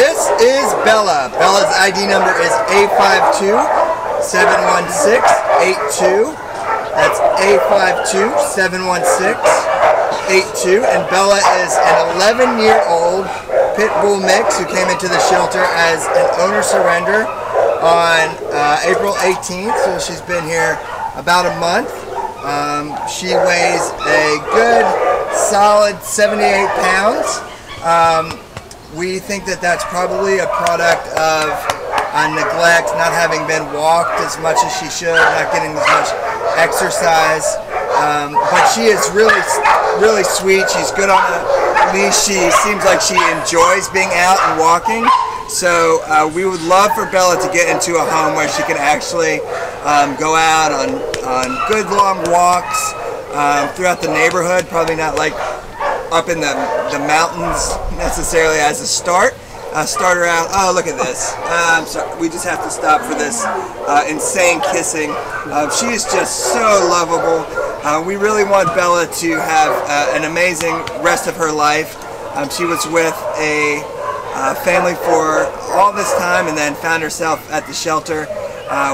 This is Bella. Bella's ID number is A52-716-82. That's A52-716-82. And Bella is an 11-year-old pit bull mix who came into the shelter as an owner surrender on uh, April 18th. So she's been here about a month. Um, she weighs a good solid 78 pounds. Um, we think that that's probably a product of uh, neglect, not having been walked as much as she should, not getting as much exercise. Um, but she is really, really sweet. She's good on a leash. She seems like she enjoys being out and walking. So uh, we would love for Bella to get into a home where she can actually um, go out on, on good long walks um, throughout the neighborhood. Probably not like up in the, the mountains necessarily as a start. Uh, start around. Oh, look at this. Uh, I'm sorry. We just have to stop for this uh, insane kissing. Uh, she is just so lovable. Uh, we really want Bella to have uh, an amazing rest of her life. Um, she was with a family for all this time and then found herself at the shelter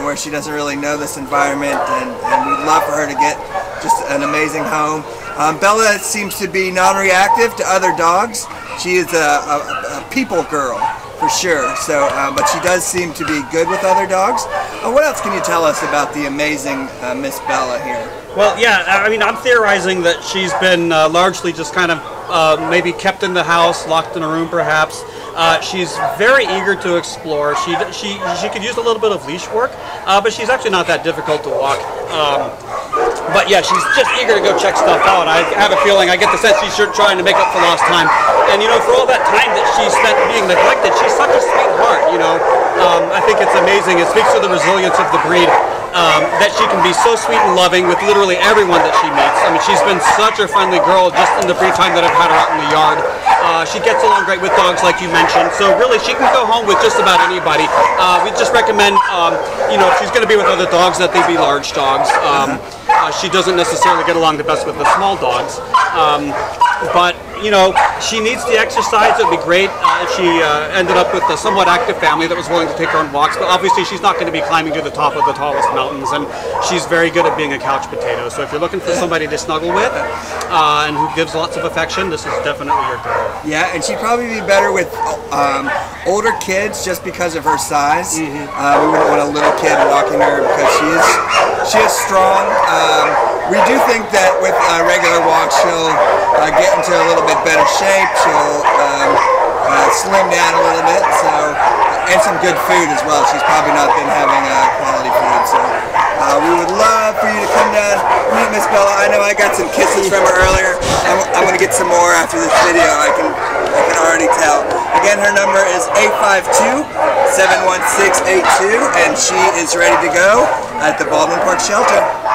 where she doesn't really know this environment and, and we'd love for her to get just an amazing home. Um, Bella seems to be non-reactive to other dogs. She is a, a, a people girl for sure. So, uh, but she does seem to be good with other dogs. Uh, what else can you tell us about the amazing uh, Miss Bella here? Well, yeah, I mean, I'm theorizing that she's been uh, largely just kind of uh, maybe kept in the house, locked in a room, perhaps. Uh, she's very eager to explore. She she she could use a little bit of leash work, but she's actually not that difficult to walk. Um, but yeah, she's just eager to go check stuff out. I have a feeling, I get the sense she's trying to make up for lost time. And you know, for all that time that she spent being neglected, she's such a sweetheart. You know, um, I think it's amazing. It speaks to the resilience of the breed um, that she can be so sweet and loving with literally everyone that she meets. I mean, she's been such a friendly girl just in the brief time that I've had her out in the yard. Uh, she gets along great with dogs, like you mentioned. So really, she can go home with just about anybody. Uh, we just recommend, um, you know, if she's going to be with other dogs, that they be large dogs. Um, uh, she doesn't necessarily get along the best with the small dogs. Um, but you know, she needs the exercise. It would be great uh, if she uh, ended up with a somewhat active family that was willing to take her on walks. But obviously, she's not going to be climbing to the top of the tallest mountains, and she's very good at being a couch potato. So if you're looking for somebody to snuggle with uh, and who gives lots of affection, this is definitely your girl. Yeah, and she'd probably be better with um, older kids just because of her size. Mm-hmm. Uh, we wouldn't want a little kid walking her because she is she is strong. Um, we do think that with regular walks, she'll uh, get into a little bit better shape. She'll um, uh, slim down a little bit. So, and some good food as well. She's probably not been having uh, quality food. So, uh, we would love for you to come down, meet Miss Bella. I know I got some kisses from her earlier. I'm, I'm going to get some more after this video. I can, I can already tell. Again, her number is A52-71682, and she is ready to go at the Baldwin Park Shelter.